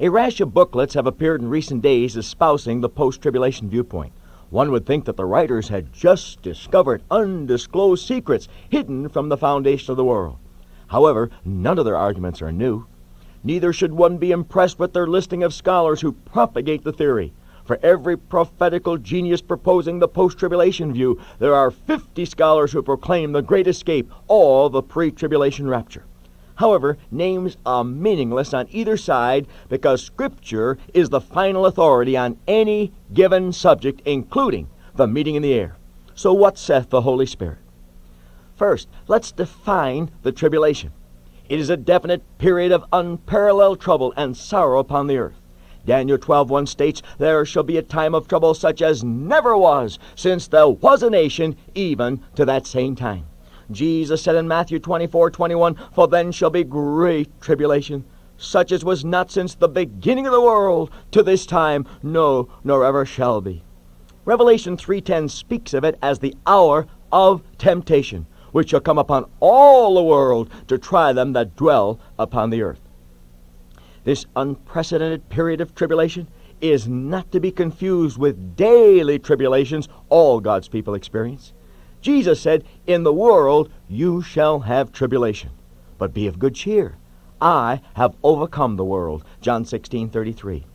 A rash of booklets have appeared in recent days espousing the post tribulation viewpoint. One would think that the writers had just discovered undisclosed secrets hidden from the foundation of the world. However, none of their arguments are new. Neither should one be impressed with their listing of scholars who propagate the theory. For every prophetical genius proposing the post tribulation view, there are 50 scholars who proclaim the great escape, all the pre tribulation rapture. However, names are meaningless on either side because Scripture is the final authority on any given subject, including the meeting in the air. So, what saith the Holy Spirit? First, let's define the tribulation. It is a definite period of unparalleled trouble and sorrow upon the earth. Daniel 12:1 states, There shall be a time of trouble such as never was, since there was a nation, even to that same time. Jesus said in Matthew 24:21, For then shall be great tribulation, such as was not since the beginning of the world to this time, no, nor ever shall be. Revelation 3:10 speaks of it as the hour of temptation which shall come upon all the world to try them that dwell upon the earth. This unprecedented period of tribulation is not to be confused with daily tribulations all God's people experience. Jesus said, In the world you shall have tribulation, but be of good cheer. I have overcome the world. John 16 33.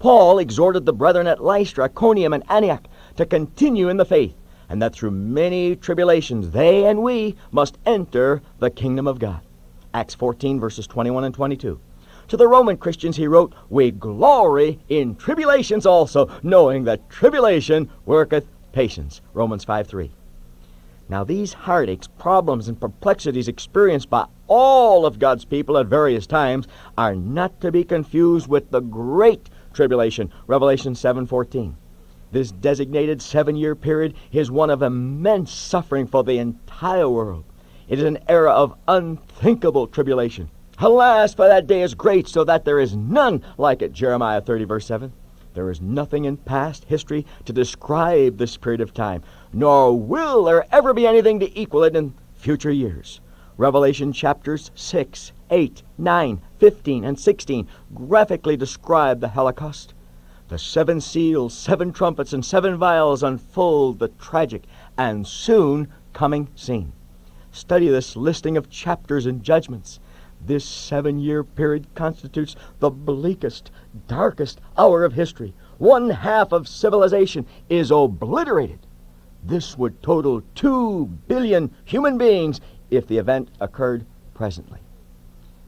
Paul exhorted the brethren at Lystra, Iconium, and Antioch to continue in the faith and that through many tribulations they and we must enter the kingdom of God. Acts 14, verses 21 and 22. To the Roman Christians he wrote, We glory in tribulations also, knowing that tribulation worketh patience. Romans 5 3. Now, these heartaches, problems, and perplexities experienced by all of God's people at various times are not to be confused with the great tribulation, Revelation 7:14. This designated seven year period is one of immense suffering for the entire world. It is an era of unthinkable tribulation. Alas, for that day is great, so that there is none like it. Jeremiah 30, verse 7. There is nothing in past history to describe this period of time, nor will there ever be anything to equal it in future years. Revelation chapters 6, 8, 9, 15, and 16 graphically describe the Holocaust. The seven seals, seven trumpets, and seven vials unfold the tragic and soon coming scene. Study this listing of chapters and judgments. This seven year period constitutes the bleakest, darkest hour of history. One half of civilization is obliterated. This would total two billion human beings if the event occurred presently.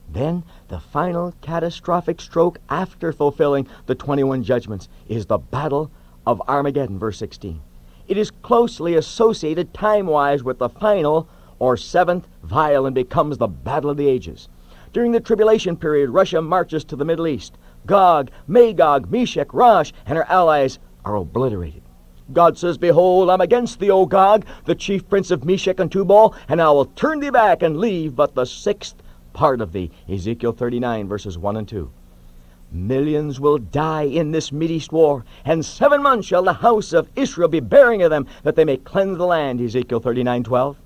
Then, the final catastrophic stroke after fulfilling the 21 judgments is the Battle of Armageddon, verse 16. It is closely associated time wise with the final or seventh vial and becomes the Battle of the Ages. During the tribulation period, Russia marches to the Middle East. Gog, Magog, Meshech, Rosh, and her allies are obliterated. God says, Behold, I'm against thee, O Gog, the chief prince of Meshech and Tubal, and I will turn thee back and leave but the sixth part of thee. Ezekiel 39, verses 1 and 2. Millions will die in this Mideast war, and seven months shall the house of Israel be bearing of them, that they may cleanse the land. Ezekiel 39, 12.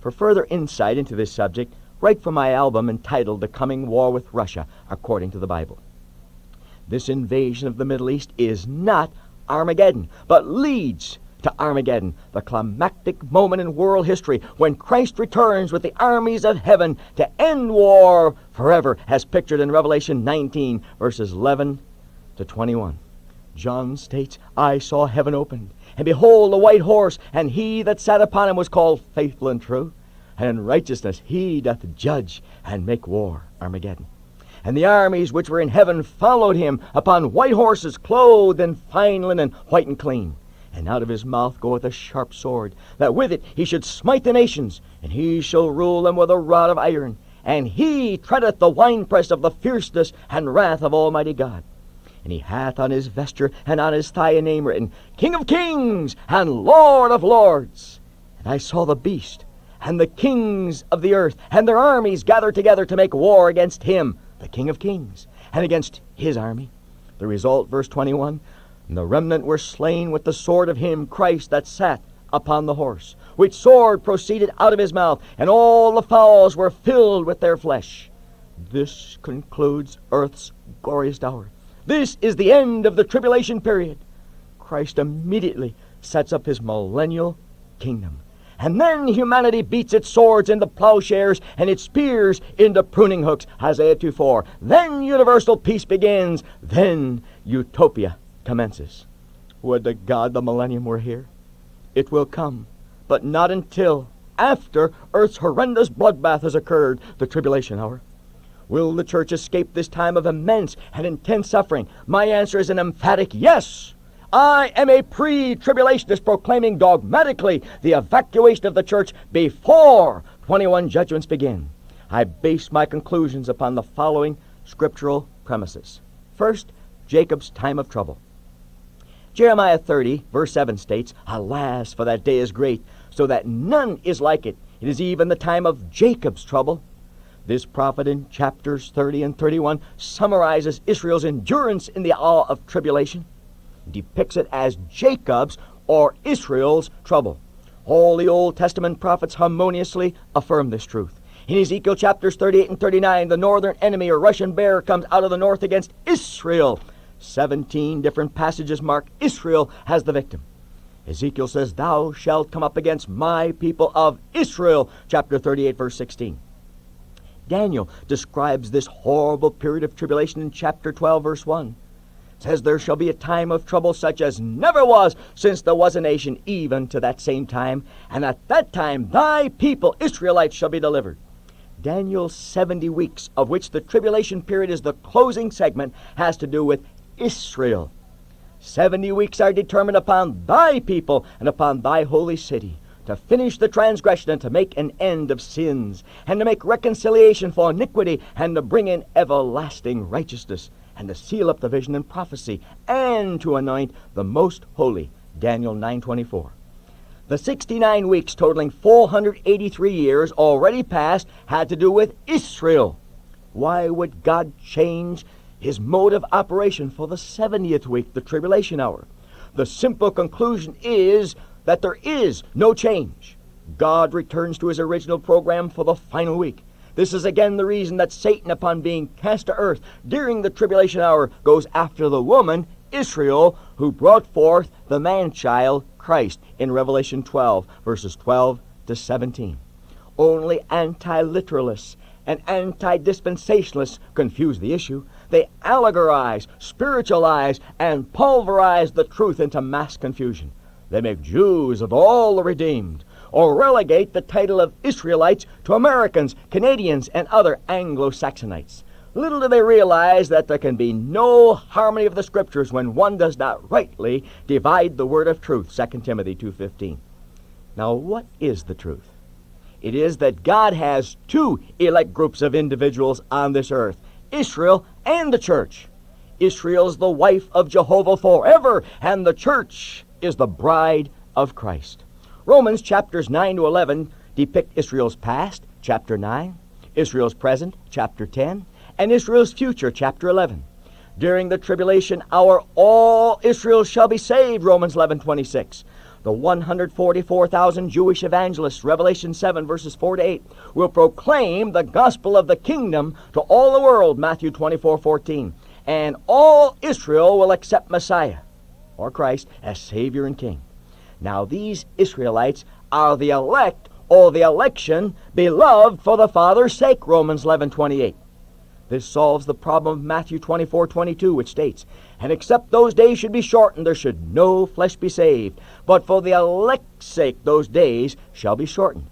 For further insight into this subject, write for my album entitled The Coming War with Russia, according to the Bible. This invasion of the Middle East is not Armageddon, but leads to Armageddon, the climactic moment in world history when Christ returns with the armies of heaven to end war forever, as pictured in Revelation 19, verses 11 to 21. John states, I saw heaven opened, and behold, a white horse, and he that sat upon him was called faithful and true, and in righteousness he doth judge and make war. Armageddon. And the armies which were in heaven followed him upon white horses, clothed in fine linen, white and clean. And out of his mouth goeth a sharp sword, that with it he should smite the nations, and he shall rule them with a rod of iron. And he treadeth the winepress of the fierceness and wrath of Almighty God. And he hath on his vesture and on his thigh a name written, King of kings and Lord of lords. And I saw the beast, and the kings of the earth, and their armies gathered together to make war against him, the King of kings, and against his army. The result, verse 21 and the remnant were slain with the sword of him, Christ, that sat upon the horse, which sword proceeded out of his mouth, and all the fowls were filled with their flesh. This concludes earth's glorious hour. This is the end of the tribulation period. Christ immediately sets up his millennial kingdom. And then humanity beats its swords into plowshares and its spears into pruning hooks, Isaiah 2:4. Then universal peace begins. Then utopia commences. Would to God the millennium were here. It will come, but not until after Earth's horrendous bloodbath has occurred, the tribulation hour. Will the church escape this time of immense and intense suffering? My answer is an emphatic yes. I am a pre tribulationist proclaiming dogmatically the evacuation of the church before 21 judgments begin. I base my conclusions upon the following scriptural premises. First, Jacob's time of trouble. Jeremiah 30, verse 7 states, Alas, for that day is great, so that none is like it. It is even the time of Jacob's trouble. This prophet in chapters 30 and 31 summarizes Israel's endurance in the hour of tribulation depicts it as Jacob's or Israel's trouble. All the Old Testament prophets harmoniously affirm this truth. In Ezekiel chapters 38 and 39, the northern enemy or Russian bear comes out of the north against Israel. 17 different passages mark Israel as the victim. Ezekiel says, Thou shalt come up against my people of Israel, chapter 38, verse 16. Daniel describes this horrible period of tribulation in chapter 12, verse 1 says there shall be a time of trouble such as never was since there was a nation even to that same time. And at that time thy people israelites shall be delivered. Daniel's 70 weeks of which the tribulation period is the closing segment has to do with israel. 70 weeks are determined upon thy people and upon thy holy city to finish the transgression and to make an end of sins and to make reconciliation for iniquity and to bring in everlasting righteousness and to seal up the vision and prophecy, and to anoint the most holy. Daniel 9:24. The 69 weeks totaling 483 years already past had to do with Israel. Why would God change his mode of operation for the 70th week, the tribulation hour? The simple conclusion is that there is no change. God returns to his original program for the final week. This is again the reason that Satan, upon being cast to earth during the tribulation hour, goes after the woman, Israel, who brought forth the man child, Christ, in Revelation 12, verses 12 to 17. Only anti literalists and anti dispensationalists confuse the issue. They allegorize, spiritualize, and pulverize the truth into mass confusion. They make Jews of all the redeemed or relegate the title of Israelites to Americans, Canadians, and other Anglo Saxonites. Little do they realize that there can be no harmony of the scriptures when one does not rightly divide the word of truth 2 timothy 2.15 now what is the truth? It is that god has two elect groups of individuals on this earth israel and the church. Israel's the wife of jehovah forever and the church is the bride of christ Romans chapters 9 to 11 depict Israel's past, chapter 9, Israel's present, chapter 10, and Israel's future, chapter 11. During the tribulation hour, all Israel shall be saved, Romans 11 26. The 144,000 Jewish evangelists, Revelation 7, verses 4 to 8, will proclaim the gospel of the kingdom to all the world, Matthew 24 14. And all Israel will accept Messiah, or Christ, as Savior and King. Now these Israelites are the elect or the election beloved for the Father's sake, Romans 11 28. This solves the problem of Matthew 24 22, which states, And except those days should be shortened, there should no flesh be saved. But for the elect's sake, those days shall be shortened.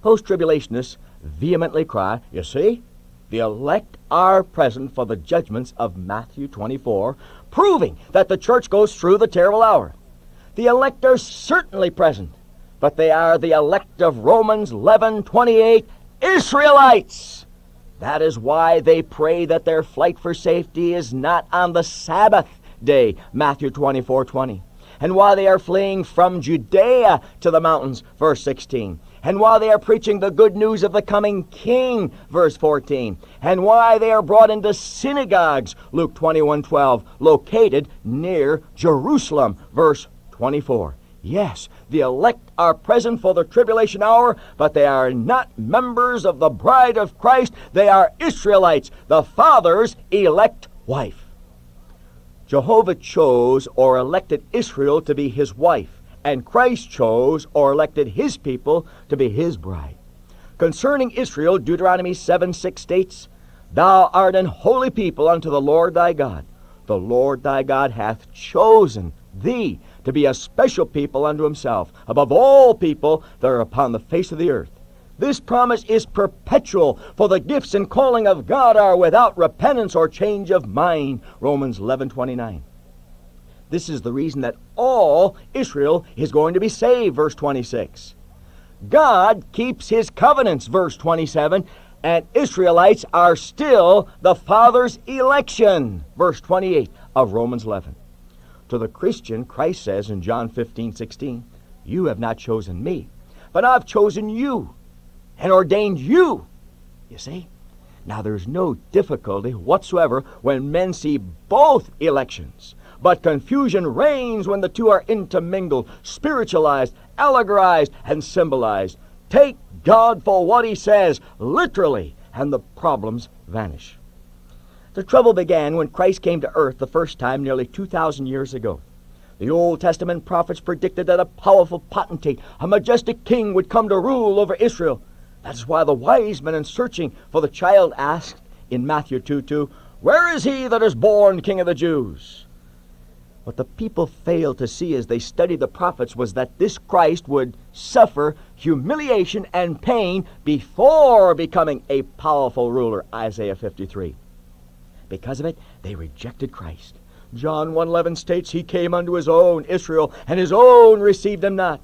Post tribulationists vehemently cry, You see, the elect are present for the judgments of Matthew 24, proving that the church goes through the terrible hour. The elect are certainly present, but they are the elect of Romans 11:28 Israelites. That is why they pray that their flight for safety is not on the Sabbath day, Matthew 24:20. 20. And why they are fleeing from Judea to the mountains, verse 16 and why they are preaching the good news of the coming king verse 14 and why they are brought into synagogues luke 21:12 located near jerusalem verse 24. Yes, the elect are present for the tribulation hour, but they are not members of the bride of Christ. They are Israelites, the Father's elect wife. Jehovah chose or elected Israel to be his wife, and Christ chose or elected his people to be his bride. Concerning Israel, Deuteronomy 7 6 states, Thou art an holy people unto the Lord thy God. The Lord thy God hath chosen thee to be a special people unto himself, above all people that are upon the face of the earth. This promise is perpetual, for the gifts and calling of God are without repentance or change of mind. Romans 11:29. This is the reason that all Israel is going to be saved, verse 26. God keeps his covenants, verse 27, and Israelites are still the Father's election, verse 28 of Romans 11. To the Christian, Christ says in John 15, 16, You have not chosen me, but I've chosen you and ordained you. You see? Now there's no difficulty whatsoever when men see both elections. But confusion reigns when the two are intermingled, spiritualized, allegorized, and symbolized. Take God for what He says, literally, and the problems vanish. The trouble began when Christ came to earth the first time nearly 2,000 years ago. The Old Testament prophets predicted that a powerful potentate, a majestic king, would come to rule over Israel. That's why the wise men in searching for the child asked in Matthew 2 2, Where is he that is born king of the Jews? What the people failed to see as they studied the prophets was that this Christ would suffer humiliation and pain before becoming a powerful ruler, Isaiah 53. Because of it, they rejected Christ. John 1:11 states he came unto his own Israel and his own received him not.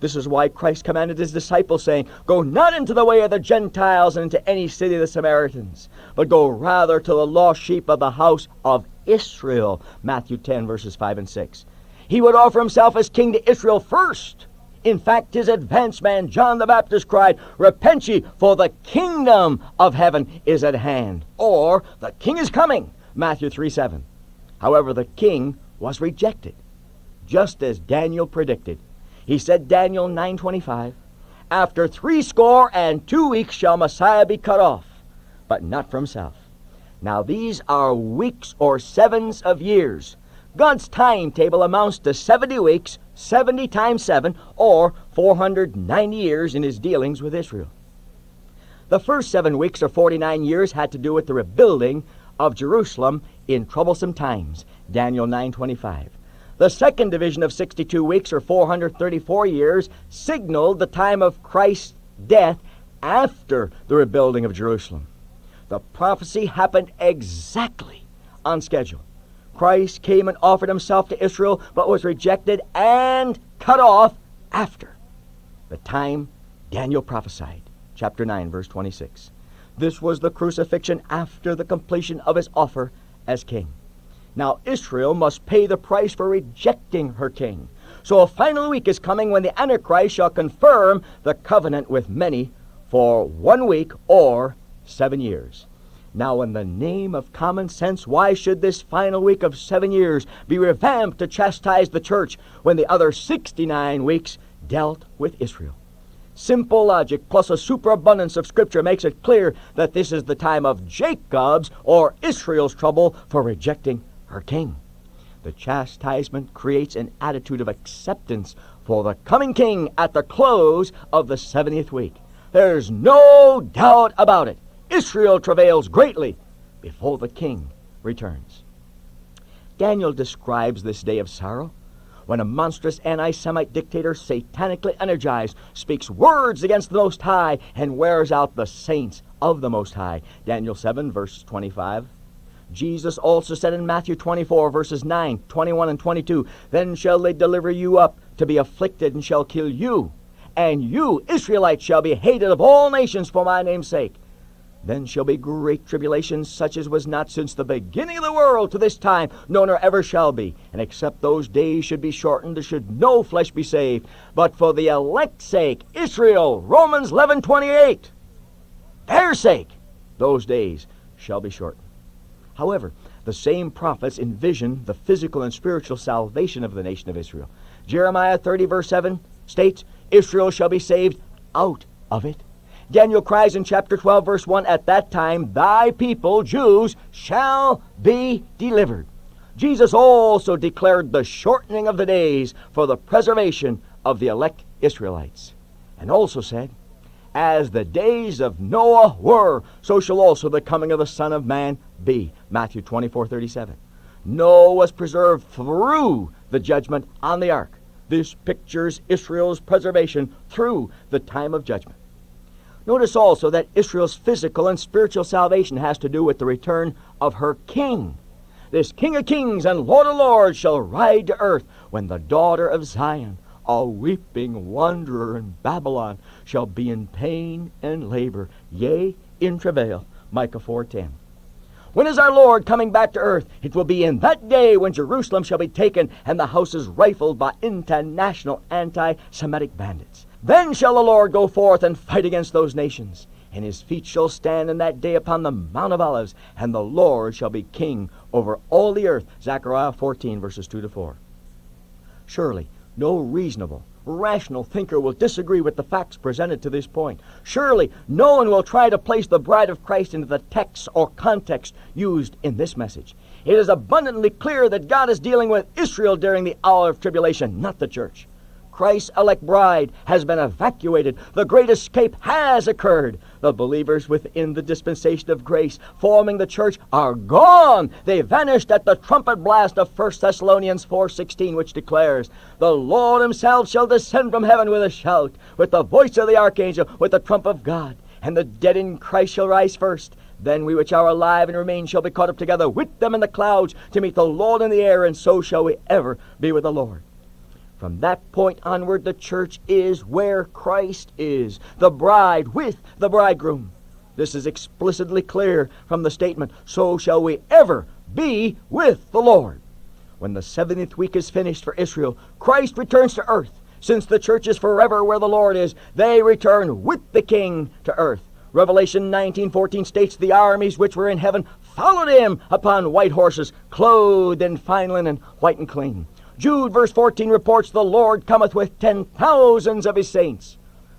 This is why Christ commanded his disciples saying, "Go not into the way of the Gentiles and into any city of the Samaritans, but go rather to the lost sheep of the house of Israel." Matthew 10 verses 5 and 6. He would offer himself as king to Israel first. In fact, his advance man, John the Baptist, cried, Repent ye, for the kingdom of heaven is at hand. Or, the king is coming. Matthew 3 7. However, the king was rejected, just as Daniel predicted. He said, Daniel 9.25, After threescore and two weeks shall Messiah be cut off, but not from south. Now these are weeks or sevens of years. God's timetable amounts to 70 weeks 70 times 7, or 490 years in his dealings with Israel. The first seven weeks or 49 years had to do with the rebuilding of Jerusalem in troublesome times, Daniel 9:25. The second division of 62 weeks or 434 years signaled the time of Christ's death after the rebuilding of Jerusalem. The prophecy happened exactly on schedule. Christ came and offered himself to Israel, but was rejected and cut off after the time Daniel prophesied. Chapter 9, verse 26. This was the crucifixion after the completion of his offer as king. Now Israel must pay the price for rejecting her king. So a final week is coming when the Antichrist shall confirm the covenant with many for one week or seven years. Now, in the name of common sense, why should this final week of seven years be revamped to chastise the church when the other 69 weeks dealt with Israel? Simple logic plus a superabundance of Scripture makes it clear that this is the time of Jacob's or Israel's trouble for rejecting her king. The chastisement creates an attitude of acceptance for the coming king at the close of the 70th week. There's no doubt about it. Israel travails greatly before the king returns. Daniel describes this day of sorrow when a monstrous anti Semite dictator, satanically energized, speaks words against the Most High and wears out the saints of the Most High. Daniel 7, verse 25. Jesus also said in Matthew 24, verses 9, 21, and 22, Then shall they deliver you up to be afflicted and shall kill you. And you, Israelites, shall be hated of all nations for my name's sake. Then shall be great tribulation, such as was not since the beginning of the world to this time, nor nor ever shall be. And except those days should be shortened, there should no flesh be saved. But for the elect's sake, Israel, Romans 11 28, their sake, those days shall be shortened. However, the same prophets envision the physical and spiritual salvation of the nation of Israel. Jeremiah 30, verse 7 states, Israel shall be saved out of it. Daniel cries in chapter 12, verse 1 At that time, thy people, Jews, shall be delivered. Jesus also declared the shortening of the days for the preservation of the elect Israelites, and also said, As the days of Noah were, so shall also the coming of the Son of Man be. Matthew 24, 37. Noah was preserved through the judgment on the ark. This pictures Israel's preservation through the time of judgment. Notice also that Israel's physical and spiritual salvation has to do with the return of her king. This King of kings and Lord of lords shall ride to earth when the daughter of Zion, a weeping wanderer in Babylon, shall be in pain and labor, yea, in travail. Micah 4.10 when is our Lord coming back to earth? It will be in that day when Jerusalem shall be taken and the houses rifled by international anti Semitic bandits. Then shall the Lord go forth and fight against those nations. And his feet shall stand in that day upon the Mount of Olives, and the Lord shall be king over all the earth. Zechariah 14, verses 2 to 4. Surely, no reasonable, rational thinker will disagree with the facts presented to this point. Surely no one will try to place the bride of Christ into the text or context used in this message. It is abundantly clear that God is dealing with Israel during the hour of tribulation, not the church. Christ's elect bride has been evacuated. The great escape has occurred. The believers within the dispensation of grace, forming the church, are gone. They vanished at the trumpet blast of 1 Thessalonians 4.16, which declares, The Lord himself shall descend from heaven with a shout, with the voice of the archangel, with the trump of God. And the dead in Christ shall rise first. Then we which are alive and remain shall be caught up together with them in the clouds to meet the Lord in the air, and so shall we ever be with the Lord. From that point onward, the church is where Christ is, the bride with the bridegroom. This is explicitly clear from the statement, So shall we ever be with the Lord. When the 70th week is finished for Israel, Christ returns to earth. Since the church is forever where the Lord is, they return with the King to earth. Revelation 19:14 states the armies which were in heaven followed him upon white horses, clothed in fine linen, white and clean. Jude, verse 14, reports the Lord cometh with ten thousands of his saints.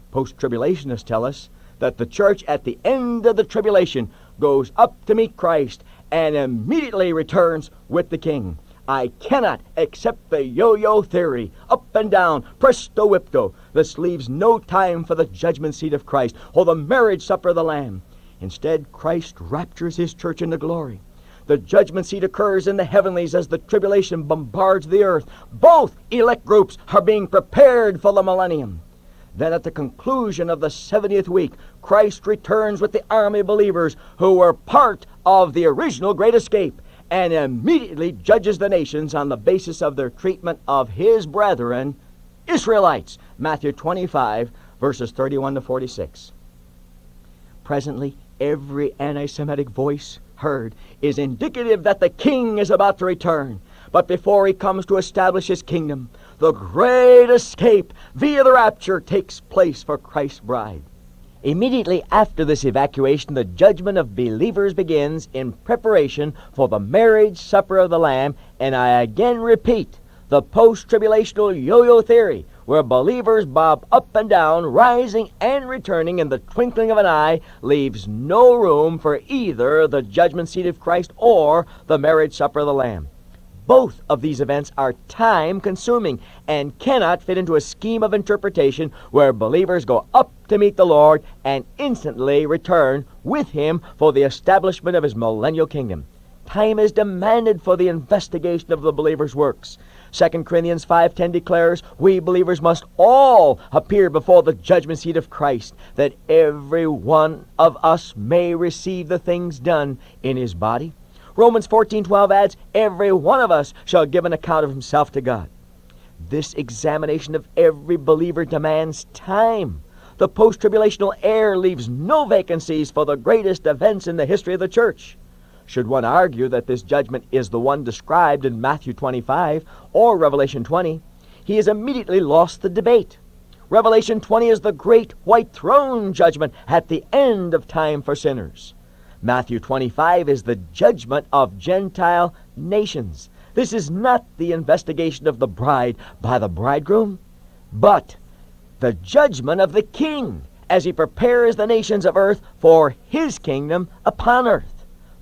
Post tribulationists tell us that the church at the end of the tribulation goes up to meet Christ and immediately returns with the King. I cannot accept the yo yo theory, up and down, presto whipto. This leaves no time for the judgment seat of Christ or the marriage supper of the Lamb. Instead, Christ raptures his church into glory. The judgment seat occurs in the heavenlies as the tribulation bombards the earth. Both elect groups are being prepared for the millennium. Then at the conclusion of the 70th week, Christ returns with the army of believers who were part of the original great escape and immediately judges the nations on the basis of their treatment of his brethren, Israelites. Matthew 25, verses 31 to 46. Presently, every anti Semitic voice heard is indicative that the king is about to return. But before he comes to establish his kingdom, the great escape via the rapture takes place for Christ's bride. Immediately after this evacuation, the judgment of believers begins in preparation for the marriage supper of the Lamb, and I again repeat the post tribulational yo yo theory where believers bob up and down, rising and returning in the twinkling of an eye, leaves no room for either the judgment seat of Christ or the marriage supper of the Lamb. Both of these events are time consuming and cannot fit into a scheme of interpretation where believers go up to meet the Lord and instantly return with Him for the establishment of His millennial kingdom. Time is demanded for the investigation of the believer's works. 2 Corinthians 5:10 declares, "We believers must all appear before the judgment seat of Christ, that every one of us may receive the things done in his body." Romans 14:12 adds, "Every one of us shall give an account of himself to God." This examination of every believer demands time. The post-tribulational air leaves no vacancies for the greatest events in the history of the church. Should one argue that this judgment is the one described in Matthew 25 or Revelation 20, he has immediately lost the debate. Revelation 20 is the great white throne judgment at the end of time for sinners. Matthew 25 is the judgment of Gentile nations. This is not the investigation of the bride by the bridegroom, but the judgment of the king as he prepares the nations of earth for his kingdom upon earth.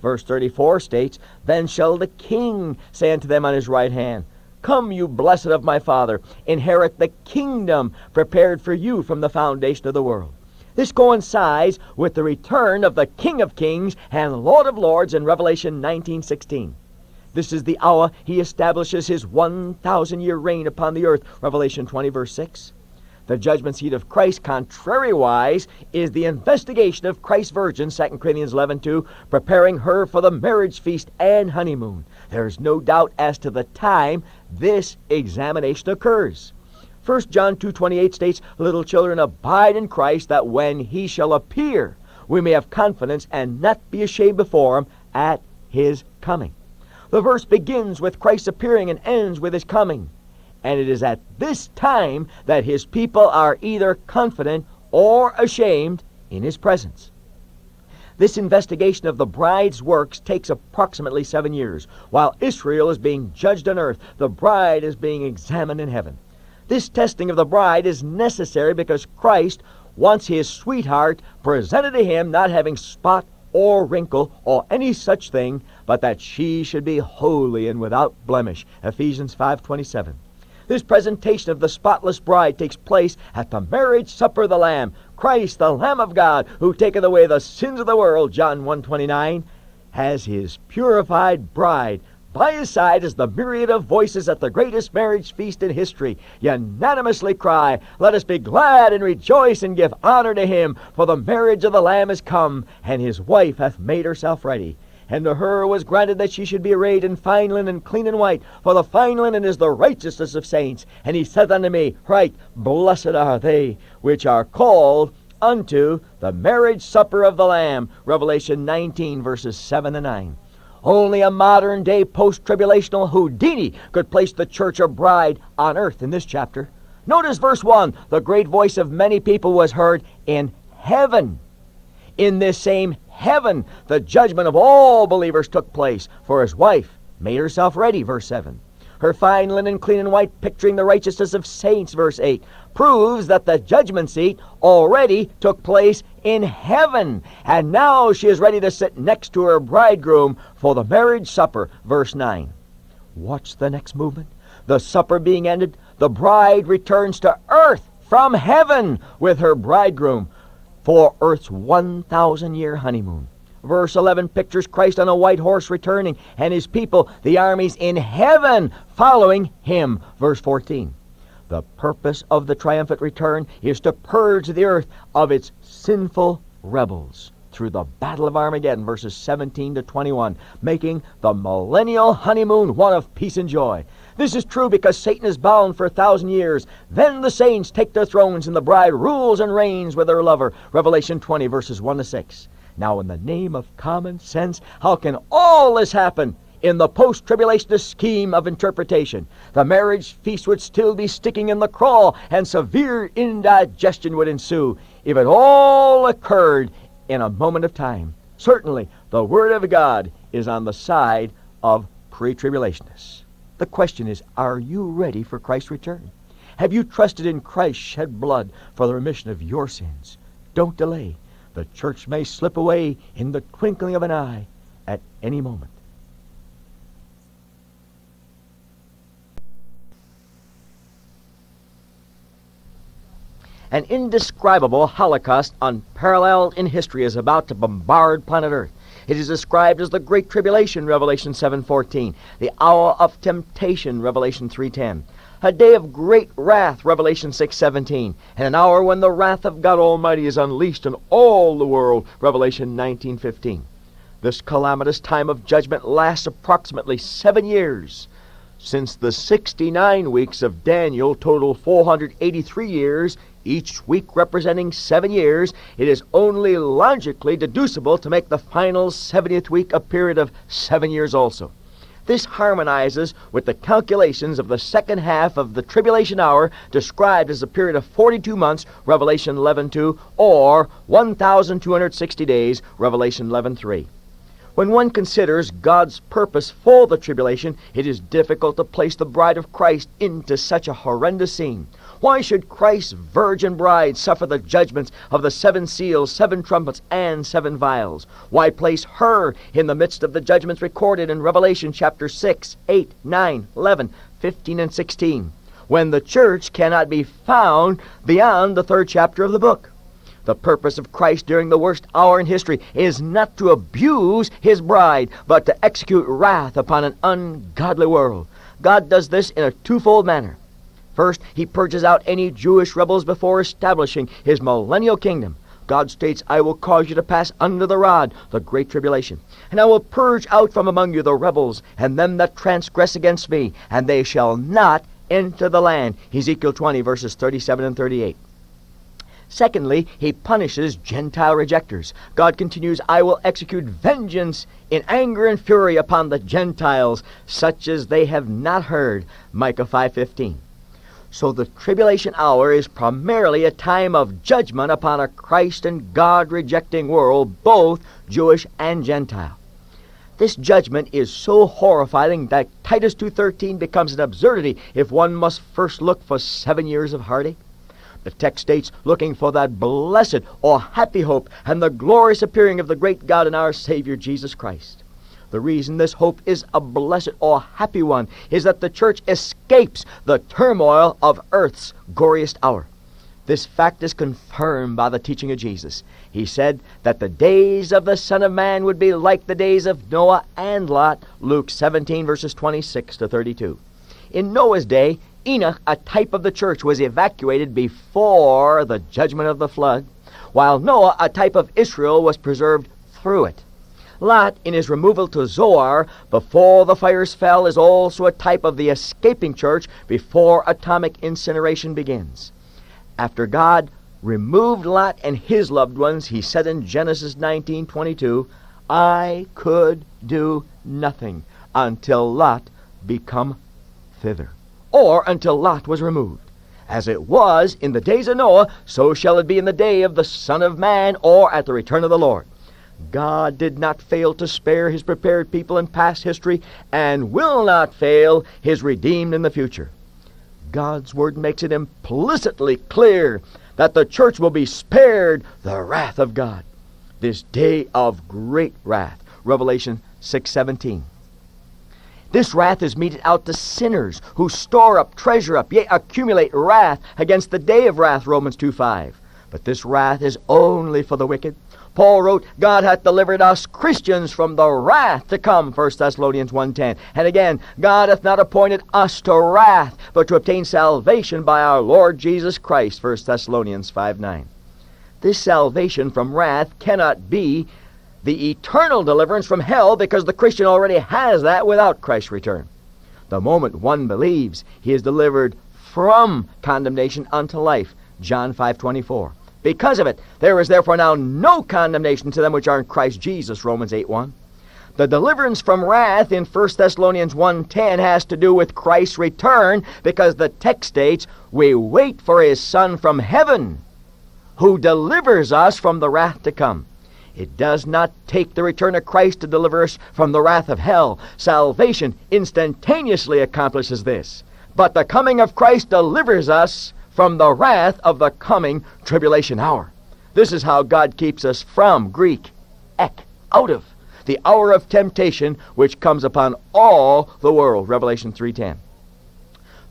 Verse 34 states, Then shall the king say unto them on his right hand, Come, you blessed of my Father, inherit the kingdom prepared for you from the foundation of the world. This coincides with the return of the King of Kings and Lord of Lords in Revelation 19:16. This is the hour he establishes his 1,000 year reign upon the earth, Revelation 20, verse 6. The judgment seat of Christ, contrariwise, is the investigation of Christ's virgin, 2 Corinthians 11, 2, preparing her for the marriage feast and honeymoon. There is no doubt as to the time this examination occurs. 1 John 2.28 states, Little children, abide in Christ, that when he shall appear, we may have confidence and not be ashamed before him at his coming. The verse begins with Christ appearing and ends with his coming. And it is at this time that his people are either confident or ashamed in his presence. This investigation of the bride's works takes approximately seven years. While Israel is being judged on earth, the bride is being examined in heaven. This testing of the bride is necessary because Christ wants his sweetheart presented to him not having spot or wrinkle or any such thing, but that she should be holy and without blemish. Ephesians 5:27. This presentation of the spotless bride takes place at the marriage supper of the Lamb, Christ, the Lamb of God, who taketh away the sins of the world, John 1:29, has his purified bride by his side is the myriad of voices at the greatest marriage feast in history unanimously cry, Let us be glad and rejoice and give honor to him, for the marriage of the Lamb is come, and his wife hath made herself ready. And to her was granted that she should be arrayed in fine linen, clean and white, for the fine linen is the righteousness of saints. And he said unto me, Write, blessed are they which are called unto the marriage supper of the Lamb. Revelation 19, verses 7 and 9. Only a modern day post tribulational Houdini could place the church of bride on earth in this chapter. Notice verse 1 the great voice of many people was heard in heaven. In this same heaven, the judgment of all believers took place, for his wife made herself ready, verse 7. Her fine linen, clean and white, picturing the righteousness of saints, verse 8, proves that the judgment seat already took place in heaven, and now she is ready to sit next to her bridegroom for the marriage supper, verse 9. Watch the next movement. The supper being ended, the bride returns to earth from heaven with her bridegroom for earth's 1,000 year honeymoon. Verse 11 pictures Christ on a white horse returning, and his people, the armies in heaven, following him. Verse 14. The purpose of the triumphant return is to purge the earth of its sinful rebels through the Battle of Armageddon, verses 17 to 21, making the millennial honeymoon one of peace and joy. This is true because Satan is bound for a thousand years. Then the saints take their thrones, and the bride rules and reigns with her lover. Revelation 20, verses 1 to 6. Now, in the name of common sense, how can all this happen in the post tribulationist scheme of interpretation? The marriage feast would still be sticking in the craw, and severe indigestion would ensue if it all occurred in a moment of time. Certainly, the Word of God is on the side of pre tribulationists. The question is are you ready for Christ's return? Have you trusted in Christ's shed blood for the remission of your sins? Don't delay. The church may slip away in the twinkling of an eye at any moment. An indescribable holocaust unparalleled in history is about to bombard planet Earth. It is described as the Great Tribulation, Revelation 7.14, the hour of temptation, Revelation 3.10, a day of great wrath, Revelation 6.17, and an hour when the wrath of God Almighty is unleashed on all the world, Revelation 19.15. This calamitous time of judgment lasts approximately seven years. Since the 69 weeks of Daniel total 483 years, each week representing seven years, it is only logically deducible to make the final 70th week a period of seven years also. This harmonizes with the calculations of the second half of the tribulation hour described as a period of 42 months, Revelation 11:2, or 1260 days, Revelation 11:3. When one considers God's purpose for the tribulation, it is difficult to place the bride of Christ into such a horrendous scene. Why should Christ's virgin bride suffer the judgments of the seven seals, seven trumpets, and seven vials? Why place her in the midst of the judgments recorded in Revelation chapter 6, 8, 9, 11, 15, and 16, when the church cannot be found beyond the third chapter of the book? The purpose of Christ during the worst hour in history is not to abuse his bride, but to execute wrath upon an ungodly world. God does this in a twofold manner. First, he purges out any Jewish rebels before establishing his millennial kingdom. God states, I will cause you to pass under the rod, the great tribulation. And I will purge out from among you the rebels, and them that transgress against me, and they shall not enter the land. Ezekiel 20, verses 37 and 38. Secondly, he punishes Gentile rejectors. God continues, I will execute vengeance in anger and fury upon the Gentiles, such as they have not heard. Micah 5.15 So the tribulation hour is primarily a time of judgment upon a Christ and God rejecting world, both Jewish and Gentile. This judgment is so horrifying that Titus 2.13 becomes an absurdity if one must first look for seven years of heartache. The text states, looking for that blessed or happy hope and the glorious appearing of the great God and our Savior Jesus Christ. The reason this hope is a blessed or happy one is that the church escapes the turmoil of earth's goriest hour. This fact is confirmed by the teaching of Jesus. He said that the days of the Son of Man would be like the days of Noah and Lot, Luke 17, verses 26 to 32. In Noah's day, Enoch, a type of the church, was evacuated before the judgment of the flood, while Noah, a type of Israel, was preserved through it. Lot, in his removal to Zoar before the fires fell, is also a type of the escaping church before atomic incineration begins. After God removed Lot and his loved ones, he said in Genesis 19:22, "I could do nothing until Lot become thither." Or until Lot was removed. As it was in the days of Noah, so shall it be in the day of the Son of Man, or at the return of the Lord. God did not fail to spare his prepared people in past history, and will not fail his redeemed in the future. God's word makes it implicitly clear that the church will be spared the wrath of God. This day of great wrath. Revelation 6:17. This wrath is meted out to sinners who store up, treasure up, yea, accumulate wrath against the day of wrath, Romans 2 5. But this wrath is only for the wicked. Paul wrote, God hath delivered us Christians from the wrath to come, 1 Thessalonians 1.10. And again, God hath not appointed us to wrath, but to obtain salvation by our Lord Jesus Christ, 1 Thessalonians 5.9. This salvation from wrath cannot be the eternal deliverance from hell because the Christian already has that without Christ's return. The moment one believes, he is delivered from condemnation unto life. John 5:24. Because of it, there is therefore now no condemnation to them which are in Christ Jesus. Romans 8:1. The deliverance from wrath in 1 Thessalonians 1:10 has to do with Christ's return because the text states, "We wait for his son from heaven, who delivers us from the wrath to come." It does not take the return of Christ to deliver us from the wrath of hell. Salvation instantaneously accomplishes this. But the coming of Christ delivers us from the wrath of the coming tribulation hour. This is how God keeps us from Greek ek, out of the hour of temptation which comes upon all the world. Revelation 3:10.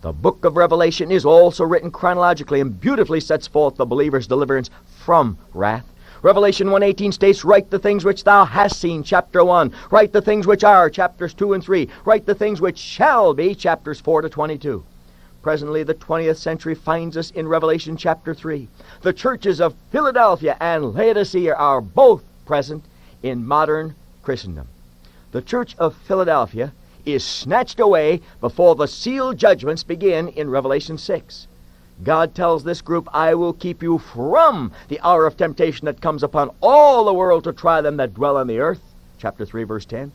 The book of Revelation is also written chronologically and beautifully sets forth the believer's deliverance from wrath. Revelation 1.18 states, Write the things which thou hast seen, chapter 1. Write the things which are, chapters 2 and 3. Write the things which shall be, chapters 4 to 22. Presently, the 20th century finds us in Revelation chapter 3. The churches of Philadelphia and Laodicea are both present in modern Christendom. The church of Philadelphia is snatched away before the sealed judgments begin in Revelation 6. God tells this group, I will keep you from the hour of temptation that comes upon all the world to try them that dwell on the earth. Chapter 3, verse 10.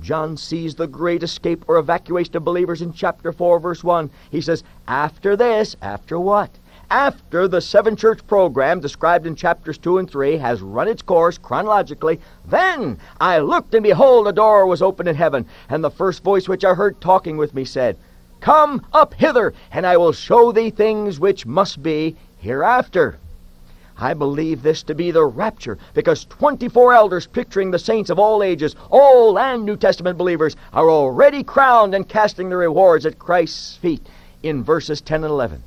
John sees the great escape or evacuation of believers in chapter 4, verse 1. He says, After this, after what? after the seven church program described in chapters 2 and 3 has run its course chronologically, then I looked, and behold, a door was opened in heaven, and the first voice which I heard talking with me said, Come up hither, and I will show thee things which must be hereafter. I believe this to be the rapture because 24 elders picturing the saints of all ages, Old and New Testament believers, are already crowned and casting their rewards at Christ's feet in verses 10 and 11.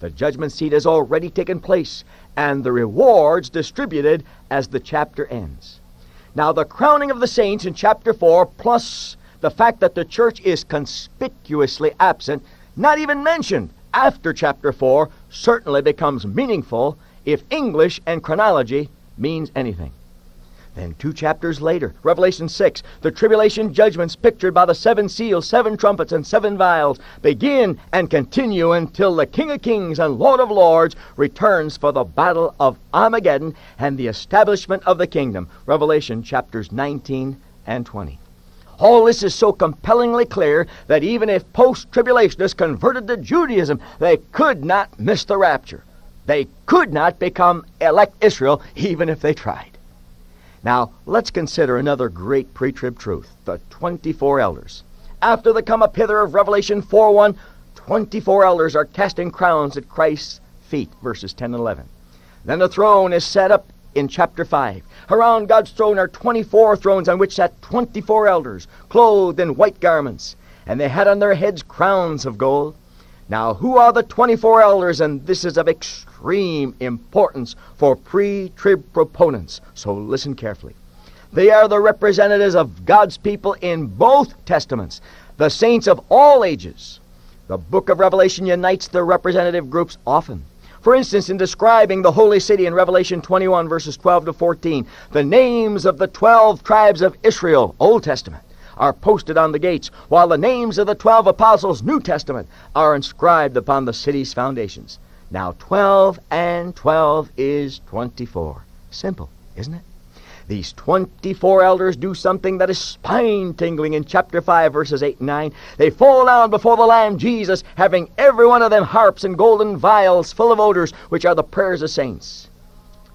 The judgment seat has already taken place and the rewards distributed as the chapter ends. Now, the crowning of the saints in chapter 4, plus the fact that the church is conspicuously absent, not even mentioned after chapter 4, certainly becomes meaningful if English and chronology means anything. Then, two chapters later, Revelation 6, the tribulation judgments pictured by the seven seals, seven trumpets, and seven vials begin and continue until the King of Kings and Lord of Lords returns for the battle of Armageddon and the establishment of the kingdom. Revelation chapters 19 and 20. All this is so compellingly clear that even if post tribulationists converted to Judaism, they could not miss the rapture. They could not become elect Israel even if they tried. Now, let's consider another great pre trib truth the 24 elders. After the come up hither of Revelation 4 1, 24 elders are casting crowns at Christ's feet, verses 10 and 11. Then the throne is set up in chapter 5. Around God's throne are 24 thrones on which sat 24 elders, clothed in white garments, and they had on their heads crowns of gold. Now, who are the 24 elders? And this is of extreme importance for pre trib proponents. So listen carefully. They are the representatives of God's people in both testaments, the saints of all ages. The book of Revelation unites the representative groups often. For instance, in describing the holy city in Revelation 21, verses 12 to 14, the names of the 12 tribes of Israel, Old Testament, are posted on the gates, while the names of the twelve apostles, New Testament, are inscribed upon the city's foundations. Now, 12 and 12 is 24. Simple, isn't it? These 24 elders do something that is spine tingling in chapter 5, verses 8 and 9. They fall down before the Lamb Jesus, having every one of them harps and golden vials full of odors, which are the prayers of saints.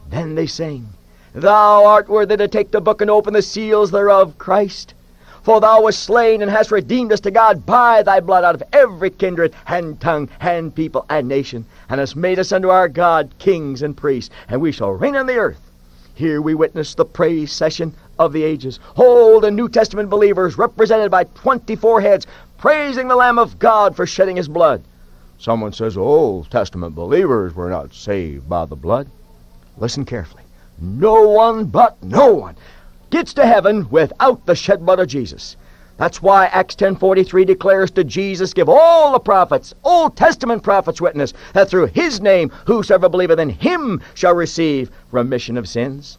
Then they sing, Thou art worthy to take the book and open the seals thereof, Christ. For thou wast slain and hast redeemed us to God by thy blood out of every kindred and tongue and people and nation, and hast made us unto our God kings and priests, and we shall reign on the earth. Here we witness the praise session of the ages. Old and New Testament believers, represented by 24 heads, praising the Lamb of God for shedding his blood. Someone says Old Testament believers were not saved by the blood. Listen carefully. No one but no one gets to heaven without the shed blood of Jesus. That's why Acts 10:43 declares to Jesus give all the prophets, Old Testament prophets witness that through his name whosoever believeth in him shall receive remission of sins.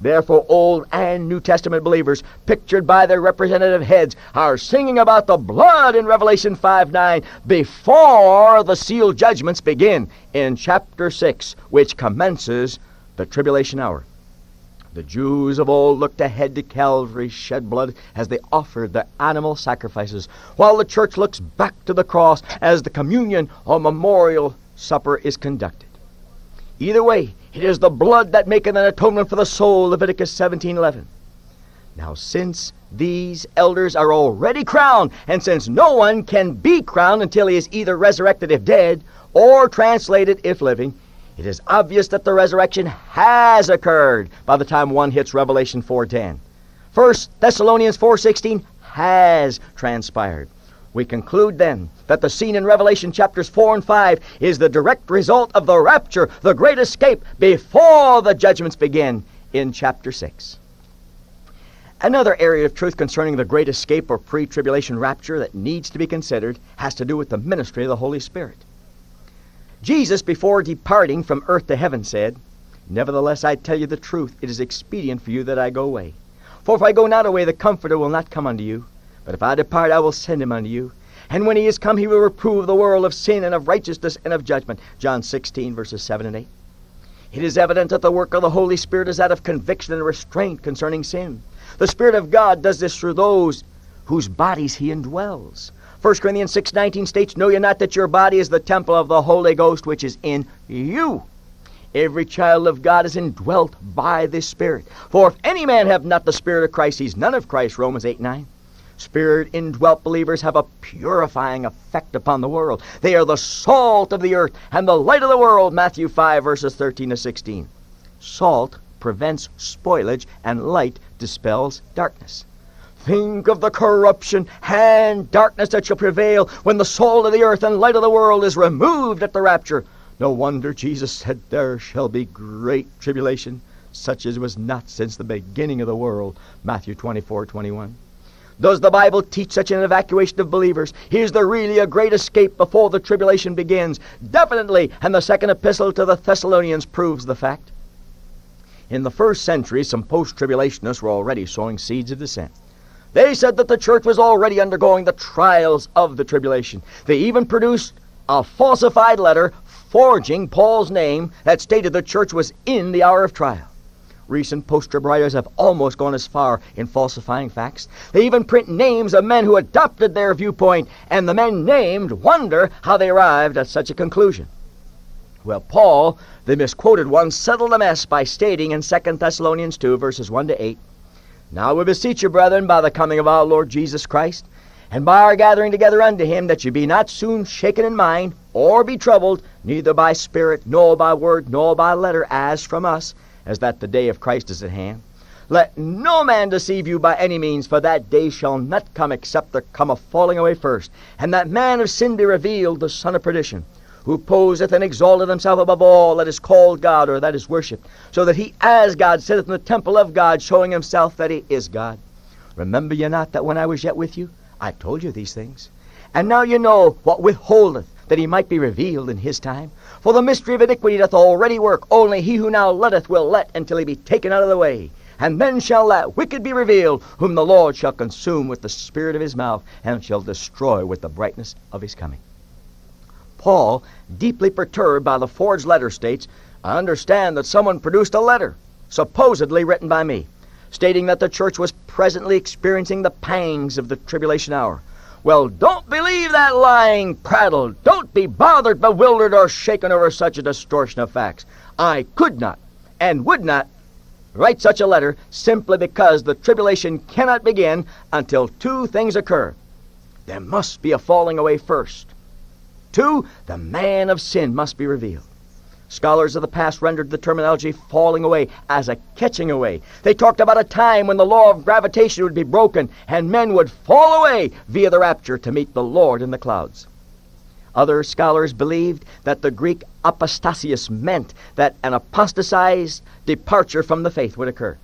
Therefore, Old and New Testament believers, pictured by their representative heads, are singing about the blood in Revelation 5 9 before the sealed judgments begin in chapter 6, which commences the tribulation hour. The Jews of old looked ahead to Calvary's shed blood as they offered their animal sacrifices, while the church looks back to the cross as the communion or memorial supper is conducted. Either way, it is the blood that maketh an atonement for the soul, Leviticus 17:11. Now, since these elders are already crowned, and since no one can be crowned until he is either resurrected if dead or translated if living, it is obvious that the resurrection has occurred by the time one hits Revelation 4:10. 1 Thessalonians 4:16 has transpired. We conclude then that the scene in Revelation chapters 4 and 5 is the direct result of the rapture, the great escape before the judgments begin in chapter 6. Another area of truth concerning the great escape or pre tribulation rapture that needs to be considered has to do with the ministry of the Holy Spirit. Jesus, before departing from earth to heaven, said, Nevertheless, I tell you the truth, it is expedient for you that I go away. For if I go not away, the Comforter will not come unto you. But if I depart, I will send him unto you. And when he is come, he will reprove the world of sin and of righteousness and of judgment. John 16, verses 7 and 8. It is evident that the work of the Holy Spirit is that of conviction and restraint concerning sin. The Spirit of God does this through those whose bodies he indwells. 1 Corinthians 6:19 states, "Know ye not that your body is the temple of the Holy Ghost which is in you?" Every child of God is indwelt by this Spirit. For if any man have not the Spirit of Christ, he's none of Christ, Romans 8 9. Spirit indwelt believers have a purifying effect upon the world. They are the salt of the earth and the light of the world, Matthew 5, verses 13 to 16. Salt prevents spoilage, and light dispels darkness. Think of the corruption and darkness that shall prevail when the salt of the earth and light of the world is removed at the rapture. No wonder Jesus said, There shall be great tribulation, such as was not since the beginning of the world. Matthew 24 21. Does the Bible teach such an evacuation of believers? Is there really a great escape before the tribulation begins? Definitely, and the second epistle to the Thessalonians proves the fact. In the first century, some post tribulationists were already sowing seeds of dissent. They said that the church was already undergoing the trials of the tribulation. They even produced a falsified letter forging Paul's name that stated the church was in the hour of trial. Recent post-trib writers have almost gone as far in falsifying facts. They even print names of men who adopted their viewpoint, and the men named wonder how they arrived at such a conclusion. Well, Paul, the misquoted one, settled the mess by stating in 2 Thessalonians 2, verses 1 to 8, now we beseech you, brethren, by the coming of our Lord Jesus Christ, and by our gathering together unto him, that ye be not soon shaken in mind, or be troubled, neither by spirit, nor by word, nor by letter, as from us, as that the day of Christ is at hand. Let no man deceive you by any means, for that day shall not come except there come a falling away first, and that man of sin be revealed, the son of perdition who poseth and exalteth himself above all that is called God or that is worshipped, so that he as God sitteth in the temple of God, showing himself that he is God. Remember ye not that when I was yet with you, I told you these things? And now you know what withholdeth, that he might be revealed in his time. For the mystery of iniquity doth already work, only he who now letteth will let until he be taken out of the way. And then shall that wicked be revealed, whom the Lord shall consume with the spirit of his mouth, and shall destroy with the brightness of his coming. Paul, deeply perturbed by the forged letter, states, I understand that someone produced a letter, supposedly written by me, stating that the church was presently experiencing the pangs of the tribulation hour. Well, don't believe that lying prattle. Don't be bothered, bewildered, or shaken over such a distortion of facts. I could not and would not write such a letter simply because the tribulation cannot begin until two things occur. There must be a falling away first, Two, the man of sin must be revealed. Scholars of the past rendered the terminology falling away as a catching away. They talked about a time when the law of gravitation would be broken and men would fall away via the rapture to meet the Lord in the clouds. Other scholars believed that the Greek apostasias meant that an apostatized departure from the faith would occur.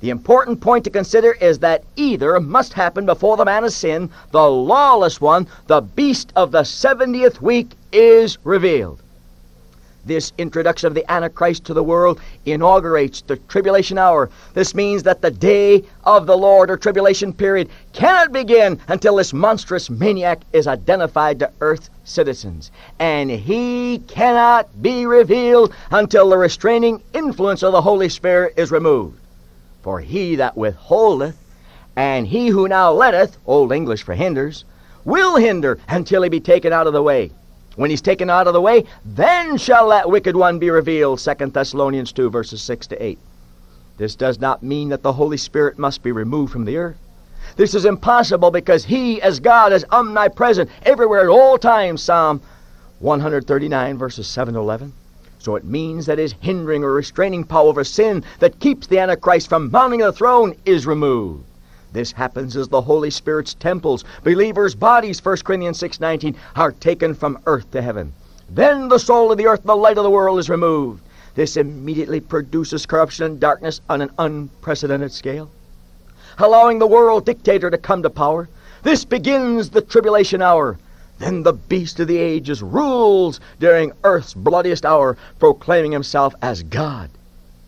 The important point to consider is that either must happen before the man of sin, the lawless one, the beast of the 70th week, is revealed. This introduction of the Antichrist to the world inaugurates the tribulation hour. This means that the day of the Lord or tribulation period cannot begin until this monstrous maniac is identified to earth citizens. And he cannot be revealed until the restraining influence of the Holy Spirit is removed. For he that withholdeth, and he who now letteth, Old English for hinders, will hinder until he be taken out of the way. When he's taken out of the way, then shall that wicked one be revealed. 2 Thessalonians 2, verses 6 to 8. This does not mean that the Holy Spirit must be removed from the earth. This is impossible because He, as God, is omnipresent everywhere at all times. Psalm 139, verses 7 to 11. So it means that his hindering or restraining power over sin that keeps the Antichrist from mounting the throne is removed. This happens as the Holy Spirit's temples, believers' bodies, 1 Corinthians 6.19, are taken from earth to heaven. Then the soul of the earth, the light of the world, is removed. This immediately produces corruption and darkness on an unprecedented scale, allowing the world dictator to come to power. This begins the tribulation hour, then the beast of the ages rules during earth's bloodiest hour, proclaiming himself as God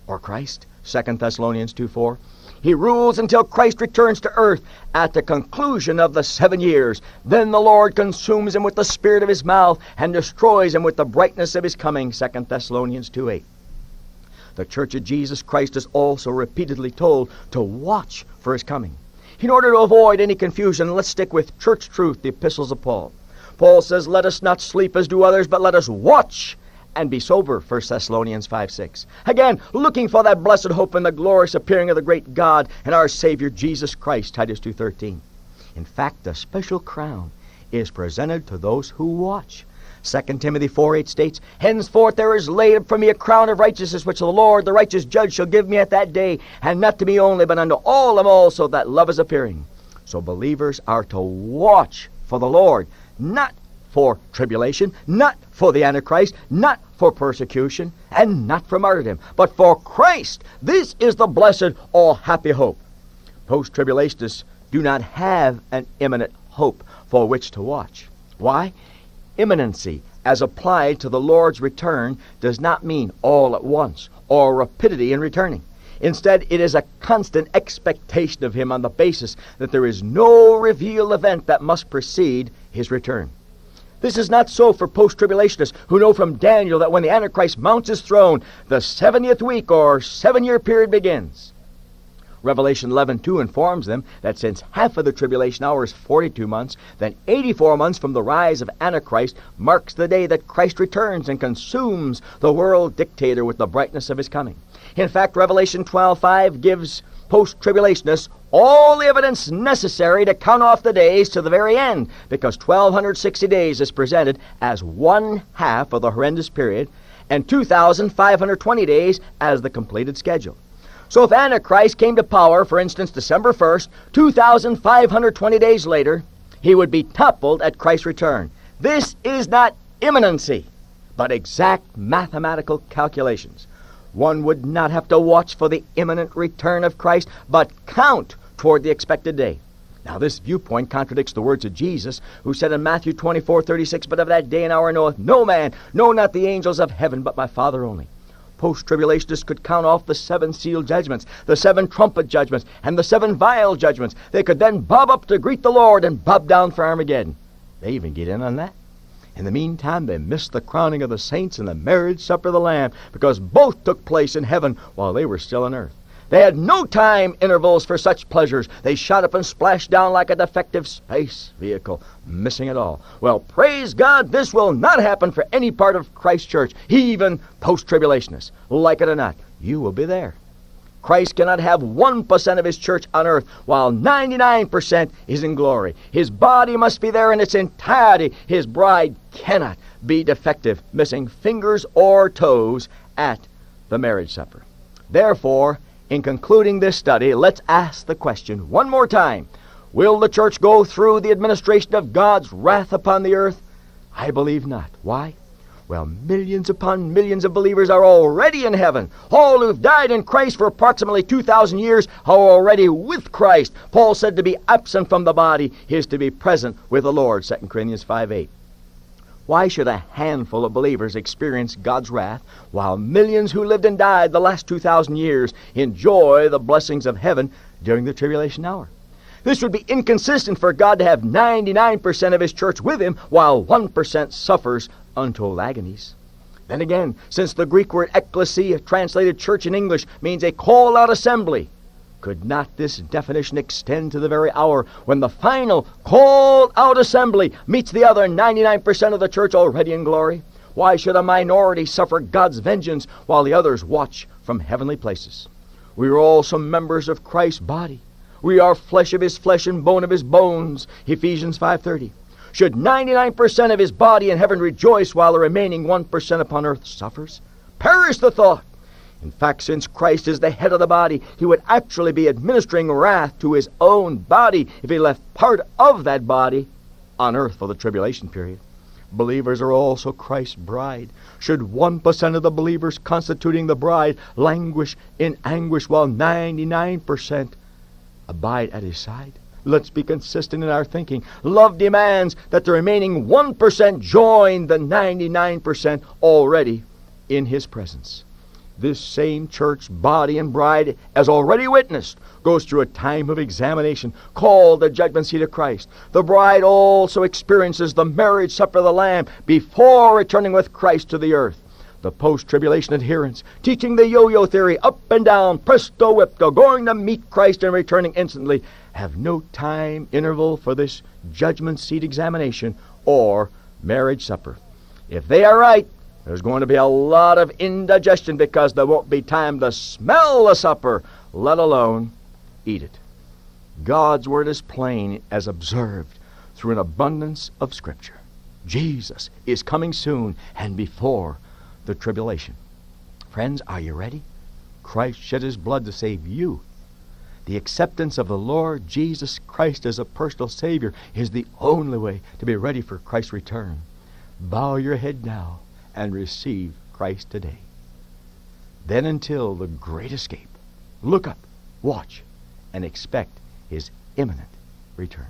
or Christ. 2 Thessalonians 2 4. He rules until Christ returns to earth at the conclusion of the seven years. Then the Lord consumes him with the spirit of his mouth and destroys him with the brightness of his coming. 2 Thessalonians 2 8. The Church of Jesus Christ is also repeatedly told to watch for his coming. In order to avoid any confusion, let's stick with church truth, the epistles of Paul. Paul says, Let us not sleep as do others, but let us watch and be sober, 1 Thessalonians 5 6. Again, looking for that blessed hope and the glorious appearing of the great God and our Savior Jesus Christ, Titus 2.13. In fact, a special crown is presented to those who watch. 2 Timothy 4 8 states, Henceforth there is laid up for me a crown of righteousness, which the Lord, the righteous judge, shall give me at that day, and not to me only, but unto all them also that love is appearing. So believers are to watch for the Lord, not for tribulation, not for the Antichrist, not for persecution, and not for martyrdom, but for Christ. This is the blessed, all happy hope. Post tribulationists do not have an imminent hope for which to watch. Why? Imminency, as applied to the Lord's return, does not mean all at once or rapidity in returning. Instead, it is a constant expectation of Him on the basis that there is no revealed event that must precede His return. This is not so for post tribulationists who know from Daniel that when the Antichrist mounts his throne, the 70th week or seven year period begins. Revelation 11:2 informs them that since half of the tribulation hour is 42 months, then 84 months from the rise of Antichrist marks the day that Christ returns and consumes the world dictator with the brightness of his coming. In fact, Revelation 12:5 gives post-tribulationists all the evidence necessary to count off the days to the very end, because 1260 days is presented as one half of the horrendous period, and 2520 days as the completed schedule. So if Antichrist came to power, for instance, December 1st, 2,520 days later, he would be toppled at Christ's return. This is not imminency, but exact mathematical calculations. One would not have to watch for the imminent return of Christ, but count toward the expected day. Now, this viewpoint contradicts the words of Jesus, who said in Matthew 24 36, But of that day and hour knoweth no man, no, not the angels of heaven, but my Father only. Post tribulationists could count off the seven seal judgments, the seven trumpet judgments, and the seven vial judgments. They could then bob up to greet the Lord and bob down for Armageddon. They even get in on that. In the meantime, they missed the crowning of the saints and the marriage supper of the Lamb because both took place in heaven while they were still on earth. They had no time intervals for such pleasures. They shot up and splashed down like a defective space vehicle, missing it all. Well, praise God, this will not happen for any part of Christ's church, even post tribulationists. Like it or not, you will be there. Christ cannot have 1% of his church on earth while 99% is in glory. His body must be there in its entirety. His bride cannot be defective, missing fingers or toes at the marriage supper. Therefore, in concluding this study, let's ask the question one more time Will the church go through the administration of God's wrath upon the earth? I believe not. Why? Well, millions upon millions of believers are already in heaven. All who've died in Christ for approximately 2,000 years are already with Christ. Paul said to be absent from the body is to be present with the Lord, 2 Corinthians 5 8. Why should a handful of believers experience God's wrath while millions who lived and died the last 2,000 years enjoy the blessings of heaven during the tribulation hour? This would be inconsistent for God to have 99% of His church with Him while 1% suffers untold agonies. Then again, since the Greek word ekklesia, translated church in English, means a call out assembly, could not this definition extend to the very hour when the final called out assembly meets the other 99% of the church already in glory? Why should a minority suffer God's vengeance while the others watch from heavenly places? We are also members of Christ's body. We are flesh of his flesh and bone of his bones. Ephesians 5:30. Should 99% of his body in heaven rejoice while the remaining 1% upon earth suffers? Perish the thought! In fact, since Christ is the head of the body, he would actually be administering wrath to his own body if he left part of that body on earth for the tribulation period. Believers are also Christ's bride. Should 1% of the believers constituting the bride languish in anguish while 99% abide at his side? Let's be consistent in our thinking. Love demands that the remaining 1% join the 99% already in his presence. This same church, body, and bride, as already witnessed, goes through a time of examination called the judgment seat of Christ. The bride also experiences the marriage supper of the Lamb before returning with Christ to the earth. the post-tribulation adherents, teaching the yo-yo theory up and down, presto whipto, going to meet Christ and returning instantly, have no time interval for this judgment seat examination or marriage supper. If they are right, there's going to be a lot of indigestion because there won't be time to smell the supper, let alone eat it. God's word is plain as observed through an abundance of Scripture. Jesus is coming soon and before the tribulation. Friends, are you ready? Christ shed his blood to save you. The acceptance of the Lord Jesus Christ as a personal Savior is the only way to be ready for Christ's return. Bow your head now and receive Christ today. Then until the great escape, look up, watch, and expect his imminent return.